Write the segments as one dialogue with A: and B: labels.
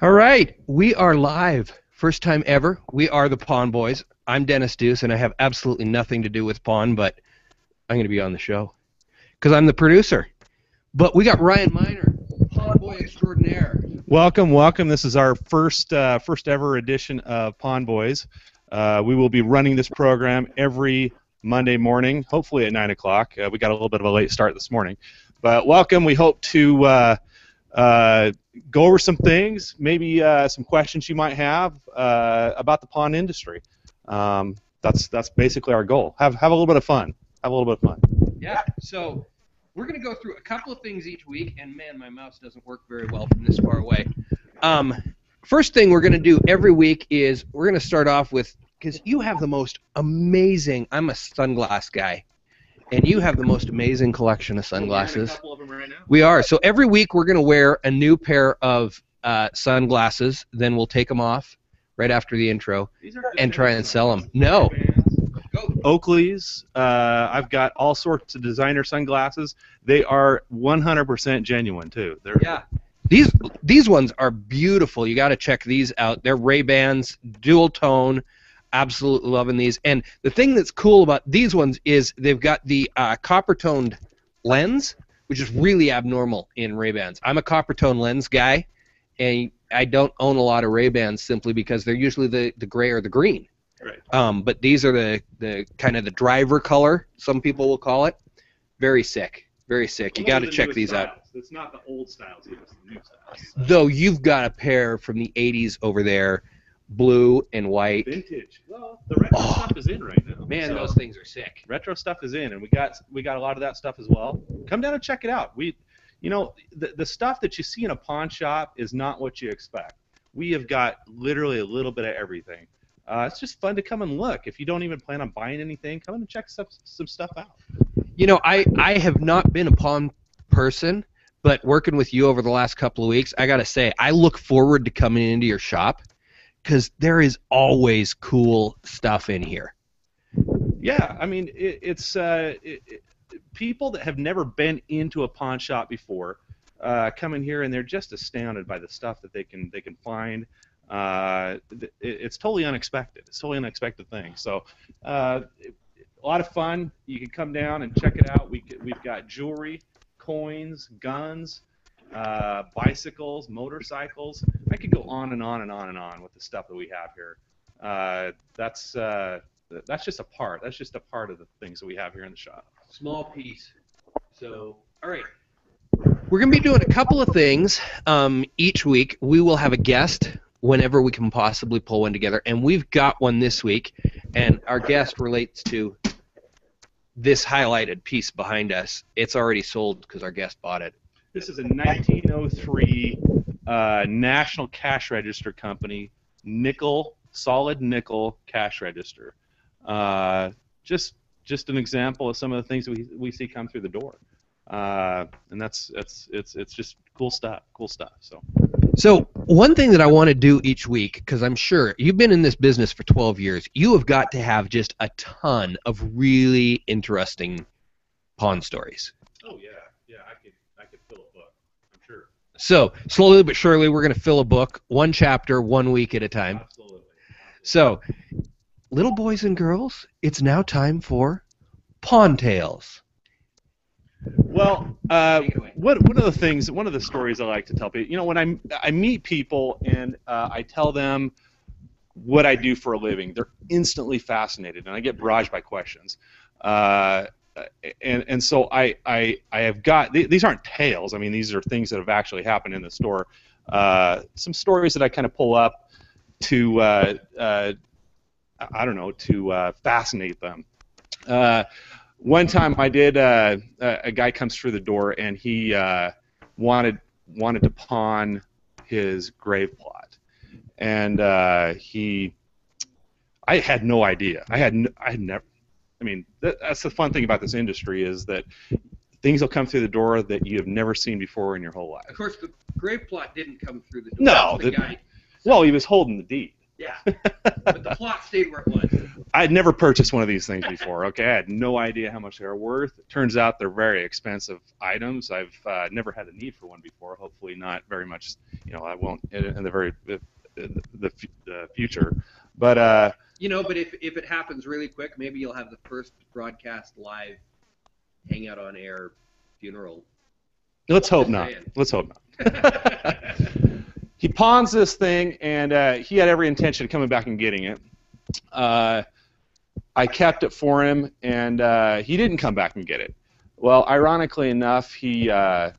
A: All right, we are live. First time ever. We are the Pawn Boys. I'm Dennis Duce, and I have absolutely nothing to do with Pawn, but I'm going to be on the show because I'm the producer. But we got Ryan Miner, Pawn Boy extraordinaire.
B: Welcome, welcome. This is our first uh, first ever edition of Pawn Boys. Uh, we will be running this program every Monday morning, hopefully at nine o'clock. Uh, we got a little bit of a late start this morning, but welcome. We hope to uh, go over some things, maybe uh, some questions you might have uh, about the pawn industry. Um, that's that's basically our goal. Have have a little bit of fun. Have a little bit of fun.
A: Yeah. So we're going to go through a couple of things each week, and man, my mouse doesn't work very well from this far away. Um, first thing we're going to do every week is we're going to start off with because you have the most amazing. I'm a sunglass guy, and you have the most amazing collection of sunglasses.
B: Right
A: We are. So every week we're going to wear a new pair of uh, sunglasses. Then we'll take them off right after the intro and try and sell them. No.
B: Oakley's. Uh, I've got all sorts of designer sunglasses. They are 100% genuine too. They're
A: Yeah. These these ones are beautiful. You got to check these out. They're Ray Bans, dual tone. Absolutely loving these. And the thing that's cool about these ones is they've got the uh, copper toned lens, which is really abnormal in Ray Bans. I'm a copper tone lens guy, and I don't own a lot of Ray Bans simply because they're usually the, the gray or the green.
B: Right.
A: Um, but these are the, the kind of the driver color, some people will call it. Very sick. Very sick. You got to check these out.
B: It's not the old styles, either. It's the new styles.
A: Though you've got a pair from the 80s over there, blue and white.
B: Vintage. Well, the retro
A: Oh.
B: stuff is in right now.
A: Man,
B: So,
A: those things are sick.
B: retro stuff is in, and we got we got a lot of that stuff as well. Come down and check it out. We, you know, the the stuff that you see in a pawn shop is not what you expect. We have got literally a little bit of everything. Uh, it's just fun to come and look. If you don't even plan on buying anything, come in and check some some stuff out.
A: You know, I, I have not been a pawn person, but working with you over the last couple of weeks, I got to say, I look forward to coming into your shop because there is always cool stuff in here.
B: Yeah, I mean, it, it's uh, it, it, people that have never been into a pawn shop before uh, come in here and they're just astounded by the stuff that they can they can find. Uh, it, it's totally unexpected. It's totally unexpected thing. So, uh, a lot of fun. You can come down and check it out. We, we've got jewelry, coins, guns, uh, bicycles, motorcycles. I could go on and on and on and on with the stuff that we have here. Uh, that's uh, that's just a part. That's just a part of the things that we have here in the shop.
A: Small piece. So, all right. We're going to be doing a couple of things um, each week. We will have a guest whenever we can possibly pull one together, and we've got one this week. And our guest relates to this highlighted piece behind us. It's already sold because our guest bought it.
B: This is a 1903 uh, National Cash Register Company nickel, solid nickel cash register. Uh, just just an example of some of the things we, we see come through the door. Uh, and that's it's it's it's just cool stuff. Cool stuff. So
A: So, one thing that I want to do each week, because I'm sure you've been in this business for 12 years, you have got to have just a ton of really interesting pawn stories.
B: oh yeah yeah I could I could fill a book. I'm sure.
A: So, slowly but surely, we're going to fill a book, one chapter, one week at a time.
B: Absolutely.
A: So, little boys and girls, it's now time for Pawn Tales.
B: Well, uh,
A: Take it away.
B: what one of the things, one of the stories I like to tell people, you know, when I I meet people and uh, I tell them what I do for a living, they're instantly fascinated, and I get barraged by questions. Uh, and and so I I I have got th- these aren't tales. I mean, these are things that have actually happened in the store. Uh, some stories that I kind of pull up to uh, uh, I don't know to uh, fascinate them. Uh, one time I did. Uh, a guy comes through the door and he wanted wanted to pawn his grave plot, and he. I had no idea. I had n- I had never. I mean, that's the fun thing about this industry is that things will come through the door that you have never seen before in your whole life.
A: Of course, the grave plot didn't come through the door.
B: No,
A: The
B: the-
A: guy.
B: Well, he was holding the deed.
A: Yeah. but the plot stayed where it was.
B: I had never purchased one of these things before. Okay, I had no idea how much they are worth. It turns out they're very expensive items. I've uh, never had a need for one before. Hopefully, not very much. You know, I won't in, in the very the, the future. But uh,
A: You know, but if, if it happens really quick, maybe you'll have the first broadcast live hangout on air funeral.
B: let's hope not. Let's hope not. he pawns this thing, and uh, he had every intention of coming back and getting it. Uh, I kept it for him, and uh, he didn't come back and get it. Well, ironically enough, he uh,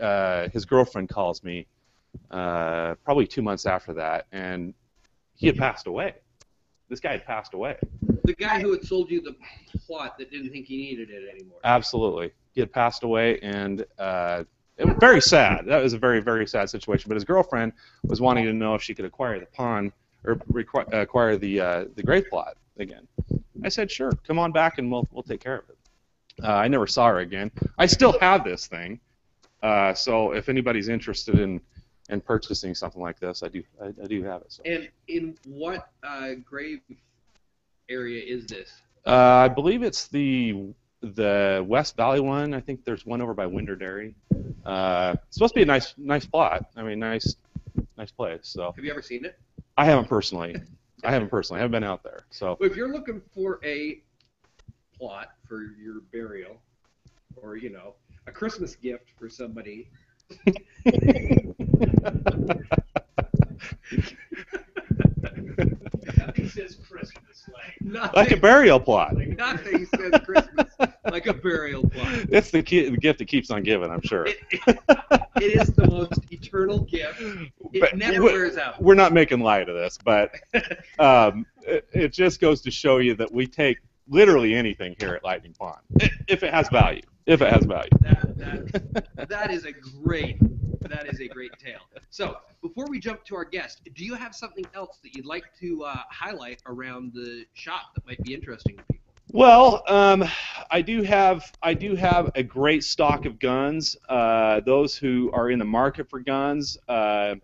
B: uh, his girlfriend calls me uh, probably two months after that, and he had passed away. This guy had passed away.
A: the guy who had sold you the plot that didn't think he needed it anymore.
B: Absolutely. He had passed away, and uh, it was very sad. That was a very, very sad situation. But his girlfriend was wanting to know if she could acquire the pawn or requ- acquire the uh, the grave plot again. I said, sure, come on back, and we'll we'll take care of it. Uh, I never saw her again. I still have this thing, uh, so if anybody's interested in in purchasing something like this, I do I, I do have it. So.
A: And in what uh, grave area is this?
B: Uh, I believe it's the the West Valley one. I think there's one over by Winder Dairy. Uh, it's supposed to be a nice nice plot. I mean, nice nice place. So
A: Have you ever seen it?
B: I haven't personally. I haven't personally. I haven't been out there. So
A: Well, if you're looking for a plot for your burial, or you know, a Christmas gift for somebody,
C: Nothing says Christmas like.
B: like a burial plot.
A: nothing says Christmas like a burial plot.
B: It's the, ki- the gift that keeps on giving. I'm sure.
A: It, it is the most eternal gift. It
B: But
A: never
B: we-
A: wears out.
B: We're not making light of this, but um, it, it just goes to show you that we take literally anything here at Lightning Pawn if it has value. If it has value.
A: That, that, that is a great that is a great tale. So before we jump to our guest, do you have something else that you'd like to uh, highlight around the shop that might be interesting to people?
B: Well, um, I do have I do have a great stock of guns. Uh, those who are in the market for guns, uh,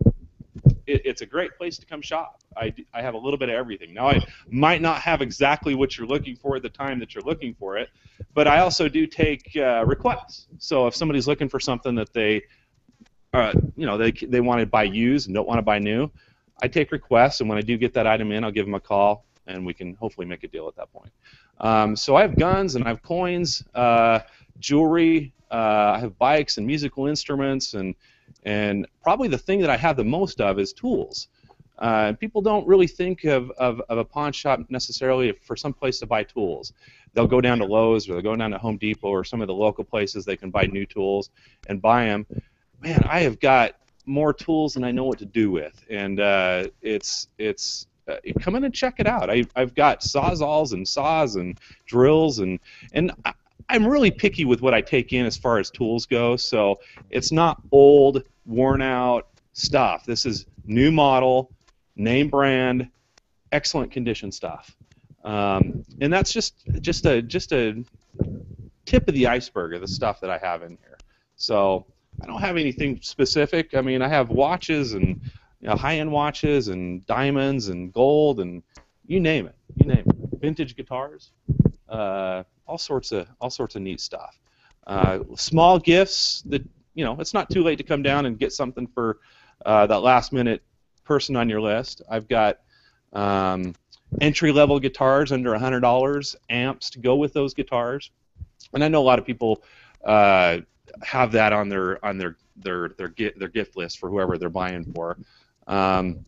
B: it, it's a great place to come shop. I, I have a little bit of everything. Now I might not have exactly what you're looking for at the time that you're looking for it, but I also do take uh, requests. So if somebody's looking for something that they, uh, you know, they they want to buy used and don't want to buy new, I take requests, and when I do get that item in, I'll give them a call, and we can hopefully make a deal at that point. Um, so I have guns and I have coins, uh, jewelry. Uh, I have bikes and musical instruments, and and probably the thing that I have the most of is tools. Uh, people don't really think of, of, of a pawn shop necessarily for some place to buy tools. They'll go down to Lowe's or they'll go down to Home Depot or some of the local places they can buy new tools and buy them. Man, I have got more tools than I know what to do with, and uh, it's it's uh, come in and check it out. I, I've got sawzalls and saws and drills and and I'm really picky with what I take in as far as tools go. So it's not old, worn out stuff. This is new model, name brand, excellent condition stuff. Um, and that's just just a just a tip of the iceberg of the stuff that I have in here. So I don't have anything specific. I mean, I have watches and you know, high-end watches and diamonds and gold and you name it. You name it. Vintage guitars, uh, all sorts of all sorts of neat stuff. Uh, small gifts that you know, it's not too late to come down and get something for uh, that last-minute person on your list. I've got um, entry-level guitars under $100, amps to go with those guitars, and I know a lot of people uh, have that on their on their their their gift their gift list for whoever they're buying for. Um,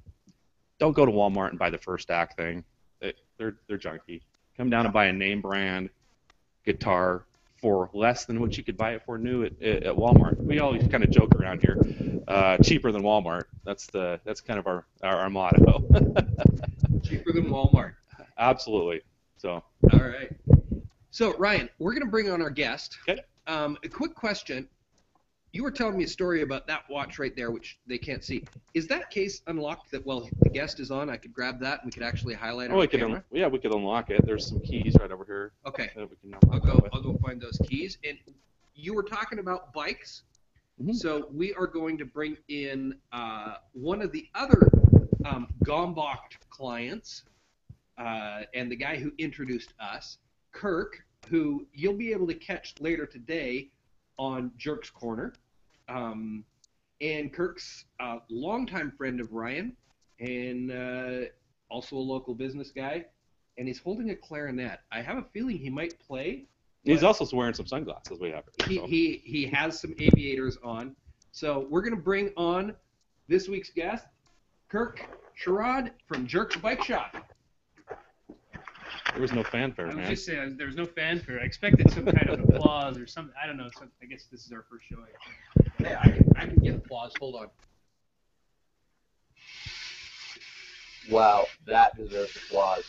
B: don't go to Walmart and buy the first act thing. They, they're they're junky. Come down and buy a name brand guitar for less than what you could buy it for new at, at Walmart. We always kind of joke around here, uh, cheaper than Walmart. That's the that's kind of our our, our motto.
A: Cheaper than Walmart.
B: Absolutely. So
A: All right. So Ryan, we're going to bring on our guest.
B: Okay.
A: Um, a quick question. You were telling me a story about that watch right there, which they can't see. Is that case unlocked? That while the guest is on, I could grab that and we could actually highlight it
B: oh, we could un- yeah we could unlock it. There's some keys right over here
A: Okay.
B: that we can
A: I'll go. I'll go find those keys. And you were talking about bikes.
B: Mhm.
A: So we are going to bring in uh, one of the other um, Gombach clients, uh, and the guy who introduced us, Kirk, who you'll be able to catch later today on Jerk's Corner. Um, and Kirk's a longtime friend of Ryan, and uh, also a local business guy. And he's holding a clarinet. I have a feeling he might play.
B: He's also wearing some sunglasses. We have.
A: He,
B: so.
A: he he has some aviators on. So we're gonna bring on this week's guest, Kirk Sherrod from Jerk's Bike Shop.
B: There was no fanfare,
C: I was
B: man.
C: just saying, there was no fanfare. I expected some kind of applause or something. I don't know. Some, I guess this is our first show.
A: Hey, I can I can get applause. Hold on.
D: Wow, that deserves applause.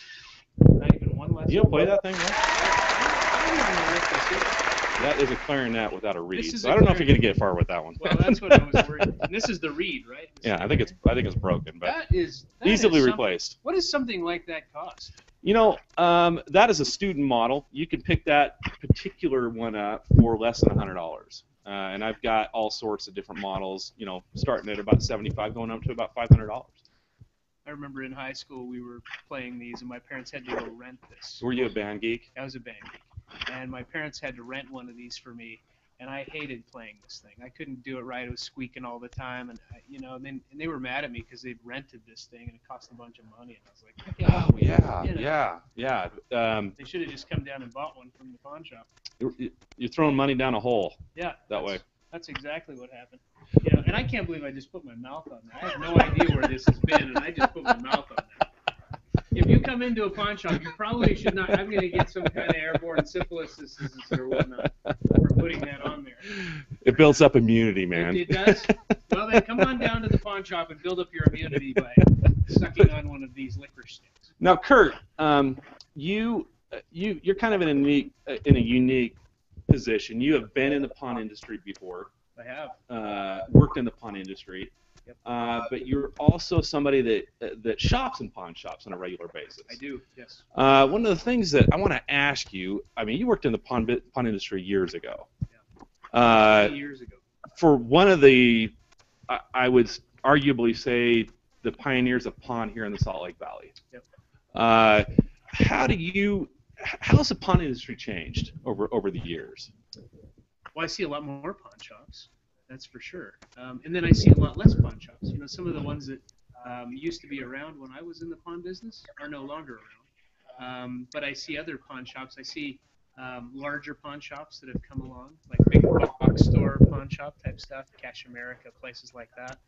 C: Not even one less.
B: You don't play that thing, man?
C: I don't even know what this is.
B: That is a clarinet without a reed. So
C: a
B: I don't know if you're gonna get far with that one.
C: Well, that's what I was worried. This is the reed, right? This
B: yeah, I think it's I think it's broken, but
C: that is that
B: easily
C: is
B: replaced.
C: What does something like that cost?
B: You know, um, that is a student model. You can pick that particular one up for less than hundred dollars. Uh, and I've got all sorts of different models. You know, starting at about seventy-five, going up to about five hundred dollars.
C: I remember in high school we were playing these, and my parents had to go rent this.
B: Were you a band geek?
C: I was a band geek, and my parents had to rent one of these for me, and I hated playing this thing. I couldn't do it right; it was squeaking all the time, and I, you know, and then and they were mad at me because they'd rented this thing and it cost a bunch of money, and I was like, "Heck
B: Oh yeah,
C: You know.
B: yeah, yeah. Um,
C: They should have just come down and bought one from the pawn shop.
B: you're, you're throwing money down a hole
C: Yeah,
B: that way.
C: That's exactly what happened. You know, and I can't believe I just put my mouth on that. I have no idea where this has been, and I just put my mouth on that. If you come into a pawn shop, you probably should not. I'm going to get some kind of airborne syphilis disease or whatnot for putting that on there.
B: It builds up immunity, man.
C: It, it does. Well, then come on down to the pawn shop and build up your immunity by sucking on one of these licorice sticks.
B: Now, Kurt, um, you uh, you you're kind of in a unique uh, in a unique position. You have been in the pawn industry before,
C: I have.
B: uh, worked in the pawn industry,
C: Yep.
B: Uh, but you're also somebody that uh, that shops in pawn shops on a regular basis.
C: I do. Yes.
B: Uh, one of the things that I want to ask you, I mean, you worked in the pawn pawn industry years ago. Uh,
C: years ago.
B: for one of the, I, I would arguably say, the pioneers of pawn here in the Salt Lake Valley.
C: Yep.
B: Uh, how do you, how's the pawn industry changed over over the years?
C: Well, I see a lot more pawn shops, that's for sure. Um, and then I see a lot less pawn shops. You know, some of the ones that um, used to be around when I was in the pawn business are no longer around. Um, but I see other pawn shops. I see um, larger pawn shops that have come along, like big box store pawn shop type stuff, Cash America, places like that.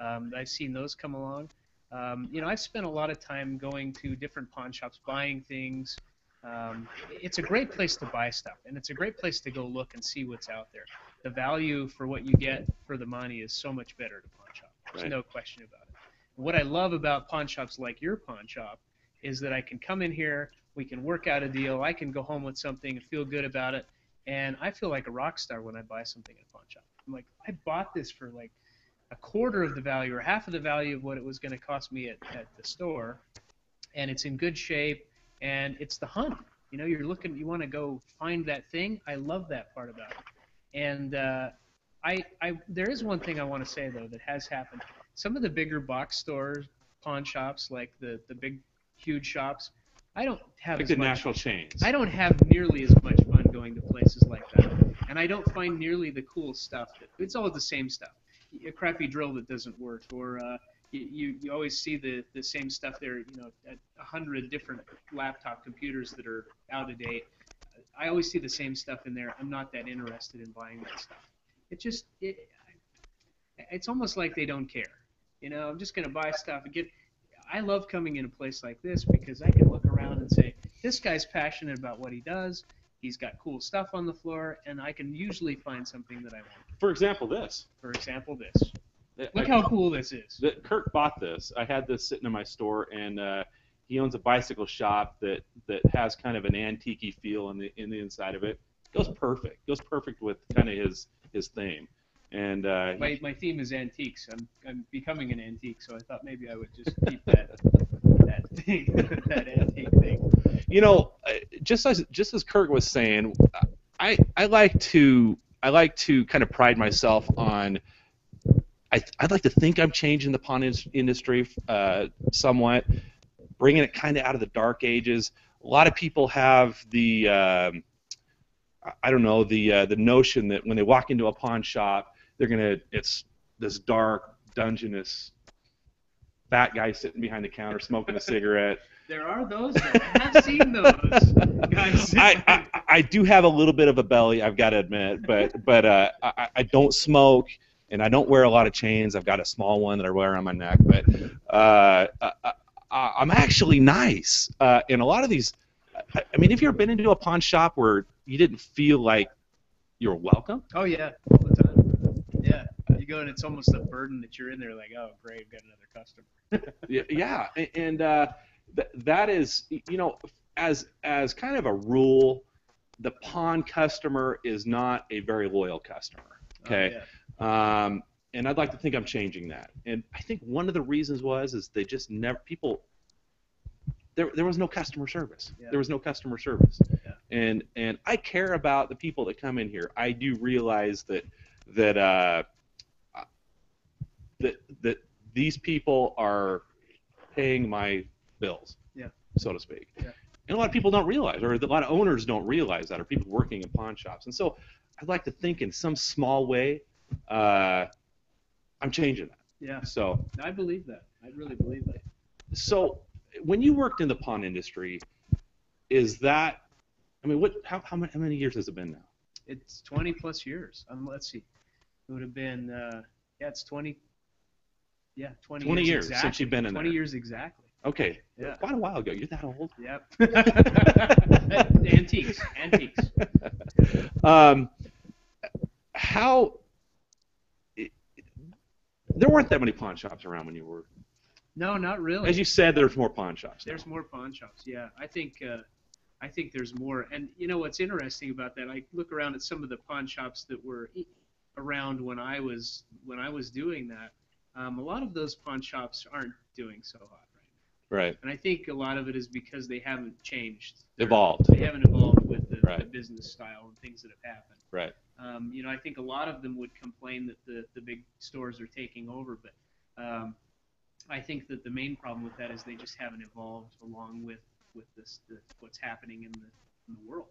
C: Um, I've seen those come along. Um, you know, I've spent a lot of time going to different pawn shops, buying things. Um, it's a great place to buy stuff, and it's a great place to go look and see what's out there. The value for what you get for the money is so much better at a pawn shop. There's
B: Right.
C: no question about it. What I love about pawn shops like your pawn shop is that I can come in here, we can work out a deal, I can go home with something and feel good about it, and I feel like a rock star when I buy something at a pawn shop. I'm like, I bought this for like a quarter of the value or half of the value of what it was going to cost me at, at the store, and it's in good shape, and it's the hunt. You know, you're looking, you want to go find that thing. I love that part about it. And uh, I, I, there is one thing I want to say though that has happened. Some of the bigger box stores, pawn shops, like the the big, huge shops, I don't have
B: Like
C: as
B: the
C: much
B: national chains.
C: I don't have nearly as much fun going to places like that, and I don't find nearly the cool stuff. That, it's all the same stuff. A crappy drill that doesn't work, or uh, you, you you always see the the same stuff there. You know, a hundred different laptop computers that are out of date. I always see the same stuff in there. I'm not that interested in buying that stuff. It just it, it's almost like they don't care. You know, I'm just gonna buy stuff and get. I love coming in a place like this because I can look around and say, this guy's passionate about what he does. He's got cool stuff on the floor, and I can usually find something that I want.
B: For example, this.
C: For example, this. Look
B: I-
C: how cool this is.
B: that Kirk bought this. I had this sitting in my store, and uh, he owns a bicycle shop that that has kind of an antique feel in the in the inside of it. Goes perfect. Goes perfect with kind of his his theme. And uh,
C: My, my theme is antiques. I'm, I'm becoming an antique, so I thought maybe I would just keep that that thing, that antique thing.
B: you know, uh, just as just as Kirk was saying, I I like to I like to kind of pride myself on. I, I'd like to think I'm changing the pawn industry uh, somewhat, bringing it kind of out of the dark ages. A lot of people have the, um, I- don't know, the uh, the notion that when they walk into a pawn shop, they're gonna it's this dark, dungeness, fat guy sitting behind the counter smoking a cigarette.
C: There are those. Though. I have seen those guys.
B: I, I I do have a little bit of a belly, I've got to admit, but but uh, I, I don't smoke and I don't wear a lot of chains. I've got a small one that I wear on my neck, but uh, I, I, I'm actually nice. Uh, and a lot of these, I, I mean, if you ever been into a pawn shop where you didn't feel like you're welcome?
C: oh yeah, all the time. Yeah, you go and it's almost a burden that you're in there. Like, oh great, we've got another customer.
B: Yeah, yeah, and uh, th- that is, you know, as as kind of a rule, the pawn customer is not a very loyal customer. Okay.
C: Oh, yeah.
B: Um, and I'd like to think I'm changing that. And I think one of the reasons was is they just never people. There, there was no customer service.
C: Yeah.
B: There was no customer service.
C: Yeah.
B: And and I care about the people that come in here. I do realize that that uh, that that these people are paying my bills.
C: Yeah.
B: So to speak.
C: Yeah.
B: And a lot of people don't realize, or a lot of owners don't realize that, or people working in pawn shops. And so I'd like to think in some small way, uh, I'm changing that.
C: Yeah,
B: So,
C: I believe that. I really believe that.
B: so when you worked in the pawn industry, is that, I mean, what, how, how, many, how many years has it been now?
C: It's 20 plus years. Um, let's see. It would have been, uh, yeah, it's 20. Yeah, 20,
B: 20 years
C: exactly.
B: since you've been in
C: 20
B: there.
C: years exactly.
B: Okay,
C: Yeah.
B: quite a while ago. You're that old.
C: Yep. antiques, antiques.
B: um, how? There weren't that many pawn shops around when you were.
C: No, not really.
B: As you said, there's more pawn shops. now.
C: There's more pawn shops. Yeah, I think uh, I think there's more. And you know what's interesting about that? I look around at some of the pawn shops that were around when I was when I was doing that. Um, a lot of those pawn shops aren't doing so hot right
B: right.
C: And I think a lot of it is because they haven't changed. Their-
B: Evolved.
C: They haven't evolved with the, the business style and things that have happened.
B: Right.
C: Um, you know, I think a lot of them would complain that the, the big stores are taking over, but um, I think that the main problem with that is they just haven't evolved along with with this the, what's happening in the in the world,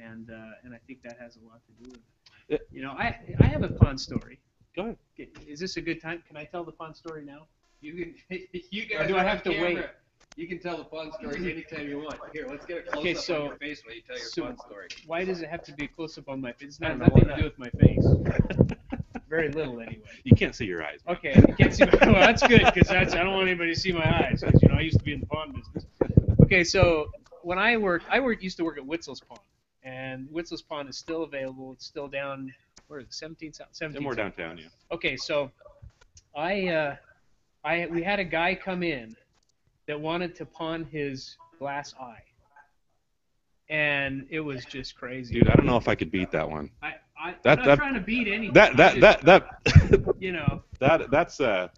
C: and uh, and I think that has a lot to do with it. You know, I I have a pawn story.
B: Go ahead.
C: Is this a good time? Can I tell the pawn story now?
E: You can. You
C: Or
E: guys
C: do I have
E: on
C: to wait?
E: Camera. You can tell the fun stories anytime you want. Here, let's get a close
C: Okay,
E: up
C: so-
E: on your face while you tell your
C: so-
E: fun story.
C: Why does it have to be a close up on my face? It's not
E: don't know,
C: nothing to do with my face. Very little anyway.
B: You can't see your eyes.
C: Okay, you can't see my. Well, that's good because that's I don't want anybody to see my eyes. 'cause, you know, I used to be in the pawn business. Okay, so when I worked, I worked used to work at Witzel's Pawn, and Witzel's Pawn is still available. It's still down. Where is it? 17th, 17th.
B: They're more downtown, yeah.
C: Okay, so I, uh, I we had a guy come in that wanted to pawn his glass eye, and it was just crazy.
B: Dude, I don't know if I could beat that one.
C: I, I,
B: That-
C: I'm not
B: that-
C: trying to beat anything.
B: That that
C: just,
B: that that
C: you know.
B: that that's uh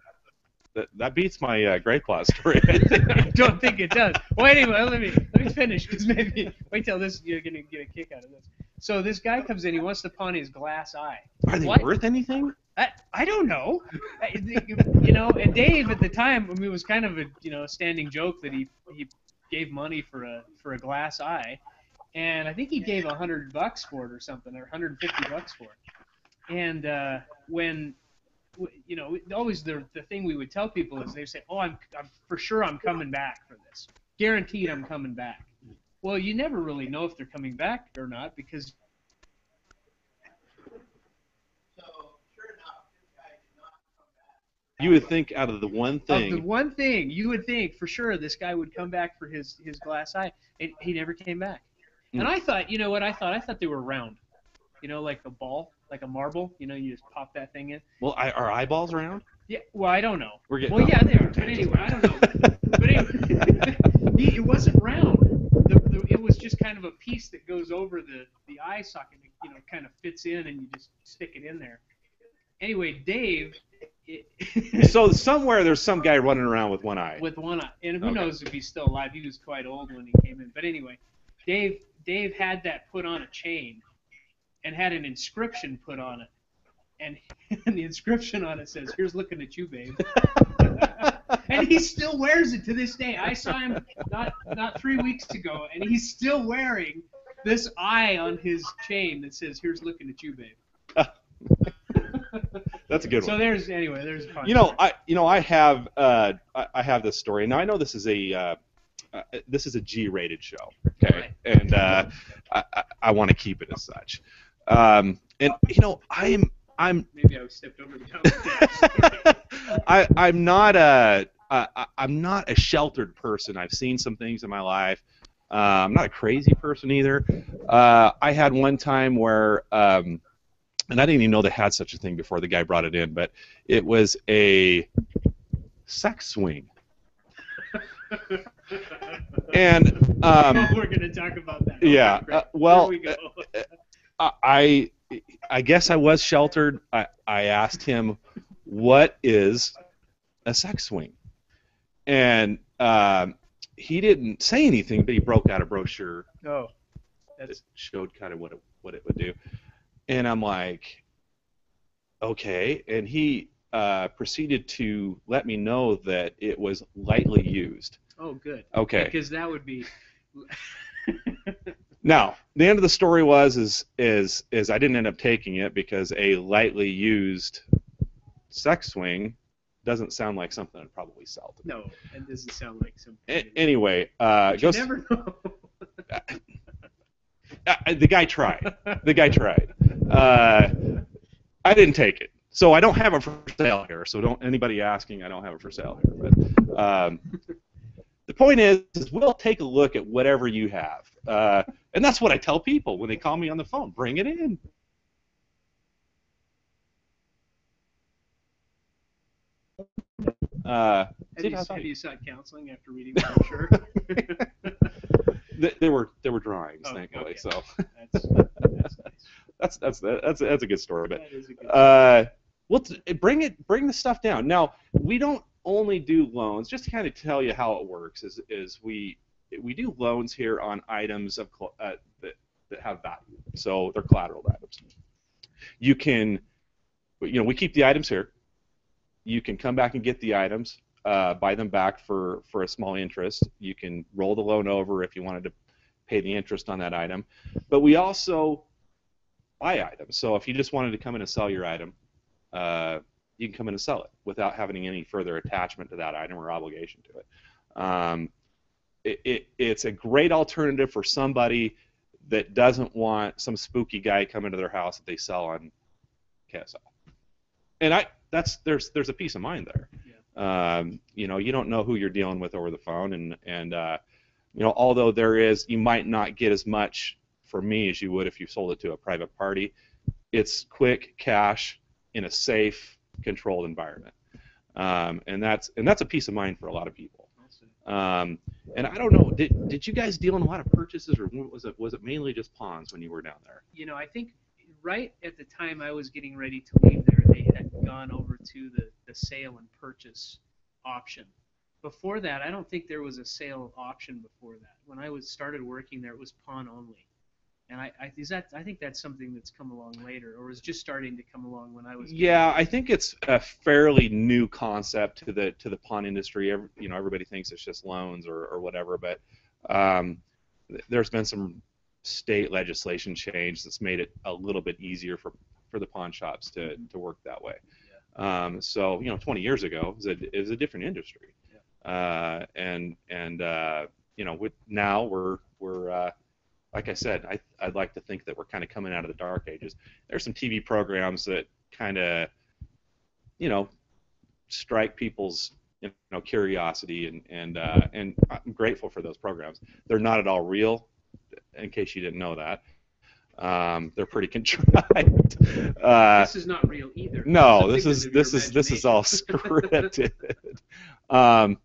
B: that, that beats my uh, Great Claw story.
C: I don't think it does. Well, anyway, let me let me finish because maybe wait till this you're gonna get a kick out of this. So this guy comes in. He wants to pawn his glass eye.
B: Are they
C: What?
B: worth anything?
C: I, I don't know. You know, and Dave at the time, I mean, it was kind of a you know standing joke that he he gave money for a for a glass eye, and I think he gave a hundred bucks for it or something, or 150 bucks for it. And uh, when you know, always the the thing we would tell people is they say, "Oh, I'm, I'm for sure I'm coming back for this. Guaranteed I'm coming back." Well, you never really know if they're coming back or not because
B: You would think out of the one
C: of the
B: thing.
C: one thing you would think for sure this guy would come back for his his glass eye, and he never came back. And
B: Hmm.
C: I thought, you know what? I thought I thought they were round, you know, like a ball, like a marble. You know, you just pop that thing in.
B: Well, I, are eyeballs round?
C: Yeah. Well, I don't know.
B: We're getting
C: Well, yeah, they are. But anyway, I don't know. But anyway, it wasn't round. The, the, it was just kind of a piece that goes over the, the eye socket. You know, kind of fits in, and you just stick it in there. Anyway, Dave,
B: so somewhere there's some guy running around with one eye.
C: with one eye, and who
B: Okay.
C: knows if he's still alive? He was quite old when he came in. But anyway, Dave Dave had that put on a chain, and had an inscription put on it, and, and the inscription on it says, "Here's looking at you, babe." and he still wears it to this day. I saw him not not three weeks ago, and he's still wearing this eye on his chain that says, "Here's looking at you, babe."
B: That's a good one.
C: So there's anyway, there's.
B: You know, I you know I have uh, I, I have this story. Now I know this is a uh, uh, this is a G-rated show, okay,
C: Right.
B: and uh, I, I, I want to keep it as such. Um, and you know, I'm I'm
C: maybe I stepped over the.
B: I, I'm not a I, I- I'm not a sheltered person. I've seen some things in my life. Uh, I'm not a crazy person either. Uh, I had one time where, um, and I didn't even know they had such a thing before the guy brought it in, but it was a sex swing. And um,
C: we're gonna talk about that.
B: yeah, uh, well,
C: we go.
B: I- I I guess I was sheltered. I, I asked him, "What is a sex swing?" And um, he didn't say anything, but he broke out a brochure
C: oh,
B: that showed kind of what it, what it would do. And I'm like, "Okay." And he uh, proceeded to let me know that it was lightly used.
C: oh good.
B: Okay.
C: Because that would be.
B: Now, the end of the story was is is is I didn't end up taking it because a lightly used sex swing doesn't sound like something I'd probably sell. To me.
C: No, it doesn't sound like something.
B: A- anyway, uh, goes,
C: never know.
B: uh, the guy tried. The guy tried. Uh, I didn't take it, so I don't have it for sale here. So don't anybody asking, I don't have it for sale here. But um, the point is, is we'll take a look at whatever you have, uh, and that's what I tell people when they call me on the phone. Bring it in. Uh,
C: Have you, have you sought counseling after reading the brochure?
B: th- they were they were drawings,
C: Oh,
B: thankfully.
C: okay.
B: So
C: that's, that's nice.
B: that's that's that's that's a good story. But
C: That is a good.
B: Uh, well, t- bring it, bring the stuff down. Now, we don't only do loans. Just to kind of tell you how it works is, is we we do loans here on items of cl- uh, that that have value. So they're collateral items. You can, you know, we keep the items here. You can come back and get the items, uh, buy them back for for a small interest. You can roll the loan over if you wanted to pay the interest on that item. But we also buy items. So if you just wanted to come in and sell your item, uh, you can come in and sell it without having any further attachment to that item or obligation to it. Um, it, it. It's a great alternative for somebody that doesn't want some spooky guy coming to their house that they sell on KSL. And I, that's there's there's a peace of mind there. Um, you know, you don't know who you're dealing with over the phone, and and uh, you know, although there is, you might not get as much for me as you would if you sold it to a private party. It's quick cash in a safe, controlled environment, um, and that's and that's a peace of mind for a lot of people. Um, and I don't know, did, did you guys deal in a lot of purchases, or was it was it mainly just pawns when you were down there?
C: you know, I think right at the time I was getting ready to leave they had gone over to the, the sale and purchase option. Before that, I don't think there was a sale option before that. When I was started working there, it was pawn only. And I, I is that I think that's something that's come along later, or was just starting to come along when I was.
B: Yeah. I think it's a fairly new concept to the to the pawn industry. Every, you know, everybody thinks it's just loans or, or whatever, but um, there's been some state legislation change that's made it a little bit easier for for the pawn shops to, to work that way. Um, so you know, 20 years ago, it was a, it was a different industry, uh, and and uh, you know, with, now we're we're uh, like I said, I, I'd like to think that we're kind of coming out of the dark ages. There's some TV programs that kind of, you know, strike people's you know curiosity and and uh, and I'm grateful for those programs. They're not at all real, in case you didn't know that. Um, they're pretty contrived. Uh,
C: this is not real either.
B: no, this is
C: figment of your
B: this is this is all scripted. um,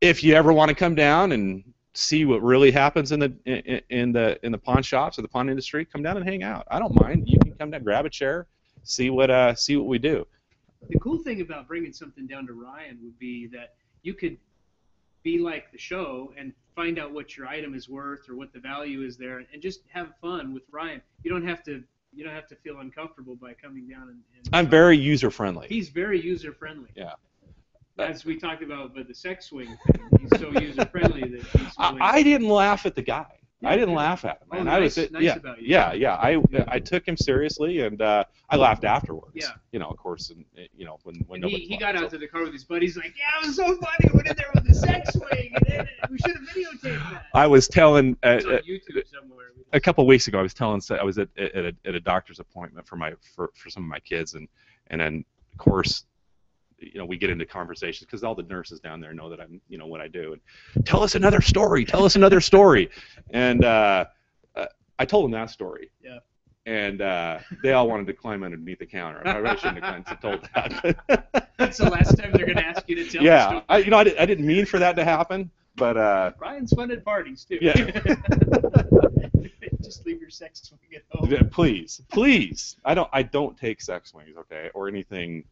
B: if you ever want to come down and see what really happens in the in, in the in the pawn shops or the pawn industry, come down and hang out. I don't mind. You can come down, grab a chair, see what uh see what we do.
C: The cool thing about bringing something down to Ryan would be that you could be like the show and find out what your item is worth or what the value is there and just have fun with Ryan. You don't have to you don't have to feel uncomfortable by coming down and. and
B: I'm very user friendly.
C: He's very user friendly.
B: Yeah.
C: As we talked about with the sex swing thing, he's so user friendly that.
B: I, I didn't laugh at the guy. I didn't laugh at him.
C: Oh,
B: man. I was
C: nice-
B: yeah,
C: about you.
B: yeah, yeah. I I took him seriously and uh, I laughed afterwards.
C: Yeah.
B: You know, of course, and uh, you know when when
C: And he,
B: nobody
C: he got
B: so-
C: out to the car with his buddies, like, yeah, it was so funny. Went in there with the sex swing, and then we should have videotaped that.
B: I was telling uh,
C: It's on
B: uh,
C: YouTube somewhere.
B: a couple of weeks ago, I was telling I was at, at, a, at a doctor's appointment for my for, for some of my kids, and and then of course, you know, we get into conversations because all the nurses down there know that I'm you know what I do, and tell us another story, tell us another story, and uh, uh, I told them that story.
C: Yeah.
B: And uh, they all wanted to climb underneath the counter. I really shouldn't have told that.
C: That's the last time they're gonna ask you to tell. the
B: yeah,
C: story.
B: I, you know, I, did, I didn't mean for that to happen, but uh,
C: Ryan's fun at parties too.
B: Yeah.
C: Just leave your sex swing at home.
B: Please, please. I don't. I don't take sex swings, okay, or anything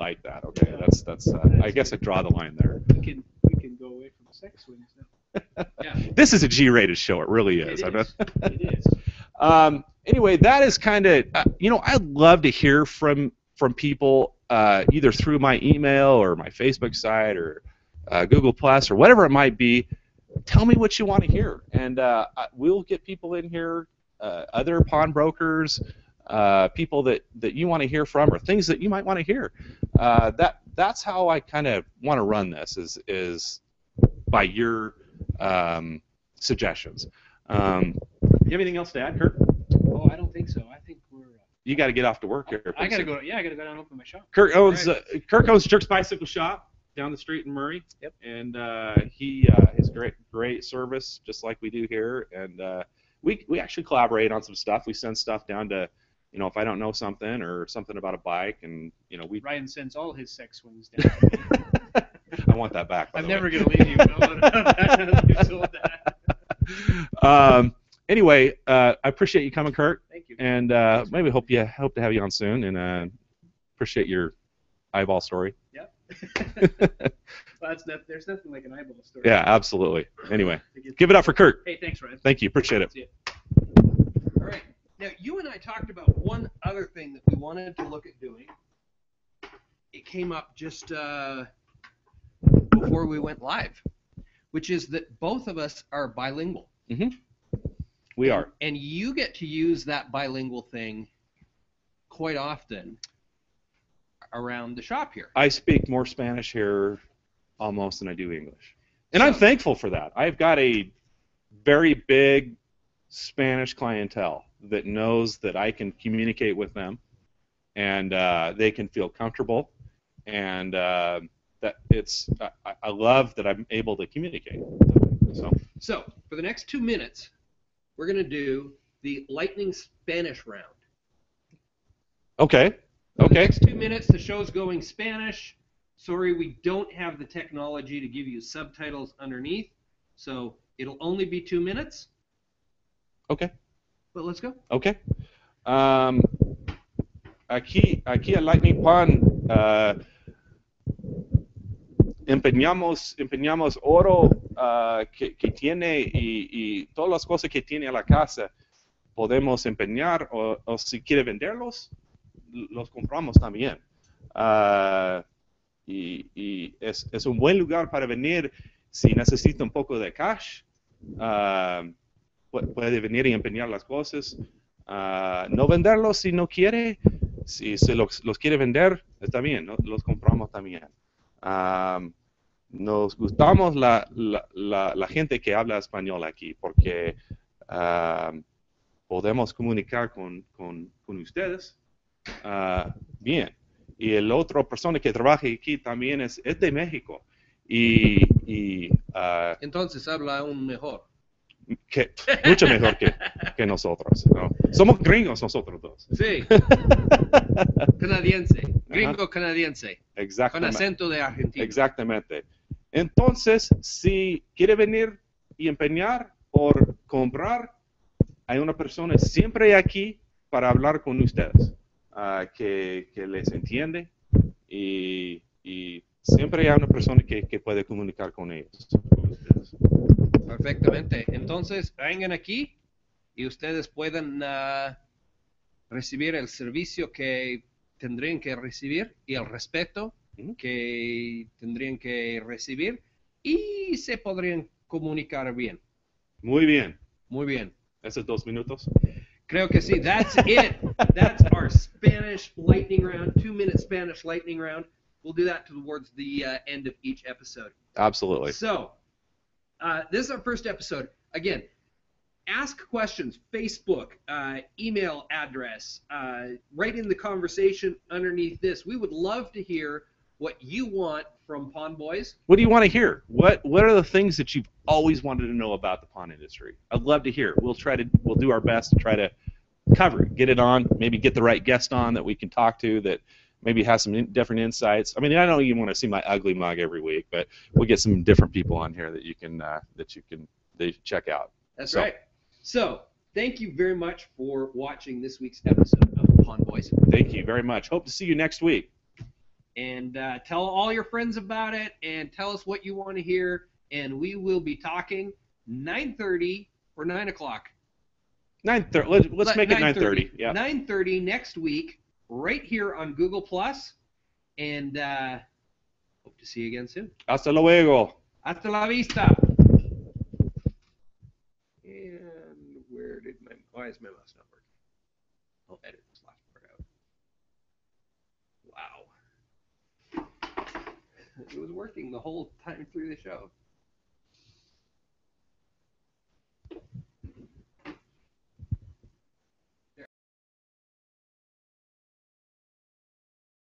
B: like that. Okay, that's that's. Uh, I guess I draw the line there.
C: We can we can go away from sex swings now. Yeah,
B: This is a G-rated show. It really is.
C: it
B: I
C: is. It is.
B: Um, anyway, that is kind of. Uh, you know, I'd love to hear from from people uh, either through my email or my Facebook site or uh, Google Plus or whatever it might be. Tell me what you want to hear, and uh, we'll get people in here, uh, other pawnbrokers, uh, people that, that you want to hear from, or things that you might want to hear. Uh, that that's how I kind of want to run this is is by your um, suggestions. Um, you have anything else to add, Kurt?
C: Oh, I don't think so. I think we're. Uh,
B: You got to get off to work here.
C: I gotta go. Yeah, I gotta go down and open my shop.
B: Kirk owns uh, Kirk owns Jerk's Bicycle Shop down the street in Murray.
C: Yep.
B: And uh, he uh, has great great service, just like we do here. And uh, we we actually collaborate on some stuff. We send stuff down to, you know, if I don't know something or something about a bike, and you know, we
C: Ryan sends all his sex swings down.
B: I want that back. by
C: I'm
B: the way.
C: never gonna leave you. alone about that. You.
B: Um. Anyway, uh, I appreciate you coming, Kurt,
C: Thank you.
B: and uh, maybe hope you hope to have you on soon. And uh, appreciate your eyeball story. Yep.
C: well, that's not, there's nothing like an eyeball story.
B: Yeah, absolutely. Anyway, give it up for Kurt.
C: Hey, thanks, Ryan.
B: Thank you. Appreciate it.
A: All right. Now, you and I talked about one other thing that we wanted to look at doing. It came up just uh, before we went live, which is that both of us are bilingual.
B: We are.
A: And you get to use that bilingual thing quite often around the shop here.
B: I speak more Spanish here almost than I do English. And I'm thankful for that. I've got a very big Spanish clientele that knows that I can communicate with them and uh, they can feel comfortable. And uh, that it's, I, I love that I'm able to communicate. So,
A: So, for the next two minutes, we're going to do the lightning Spanish round.
B: okay.
A: For the
B: Okay.
A: next two minutes, the show's going Spanish. Sorry, we don't have the technology to give you subtitles underneath, so it'll only be two minutes.
B: Okay.
A: But let's go.
B: Okay. Um, aquí, aquí Lightning Pond uh, empeñamos, empeñamos oro uh, que, que tiene y, y todas las cosas que tiene a la casa podemos empeñar o, o si quiere venderlos, los compramos también. Ah, y y es, es un buen lugar para venir si necesita un poco de cash. pu- puede venir y empeñar las cosas. Ah, no venderlos si no quiere. Si se los, los quiere vender, está bien, ¿no? los compramos también. Nos gustamos la, la, la, gente que habla español aquí porque podemos comunicar con, ustedes ah, bien. Y el otro persona que trabaja aquí también es, es de México. Y, y ah,
A: Entonces habla aún mejor.
B: Que, mucho mejor que, que nosotros. ¿no? Somos gringos nosotros dos.
A: Sí. canadiense. Gringo canadiense. Con
B: Exactamente.
A: acento de Argentina.
B: Exactamente. Entonces, si quiere venir y empeñar por comprar, hay una persona siempre aquí para hablar con ustedes, ah, que, que les entiende y, y siempre hay una persona que, que puede comunicar con ellos. con.
A: Perfectamente. Entonces, vengan aquí y ustedes pueden ah, recibir el servicio que tendrían que recibir y el respeto que tendrían que recibir y se podrían comunicar bien.
B: Muy bien.
A: Muy bien.
B: Esos dos minutos.
A: Creo que sí. That's it. That's our Spanish lightning round, two minute Spanish lightning round. We'll do that towards the uh, end of each episode.
B: Absolutely.
A: So, uh, this is our first episode. Again, ask questions, Facebook, uh, email address, uh, in the conversation underneath this. We would love to hear what you want from Pawn Boys.
B: What do you want to hear? What What are the things that you've always wanted to know about the pawn industry? I'd love to hear. We'll try to. We'll do our best to try to cover it, get it on. Maybe get the right guest on that we can talk to that maybe has some in, different insights. I mean, I don't even want to see my ugly mug every week, but we'll get some different people on here that you can uh, that you can that you check out.
A: That's
B: So-
A: right. So, thank you very much for watching this week's episode of Pawn Boys.
B: Thank you very much. Hope to see you next week.
A: and uh, tell all your friends about it and tell us what you want to hear and we will be talking 9.30 or 9 o'clock
B: Nine thirty. Let, let's
A: Let-
B: make it nine thirty. Yeah.
A: 9.30 next week right here on google plus and uh, hope to see you again soon.
B: Hasta luego.
A: hasta la vista. And where did my why is my mouse not working? I'll edit this last part out. Wow. It was working the whole time through the show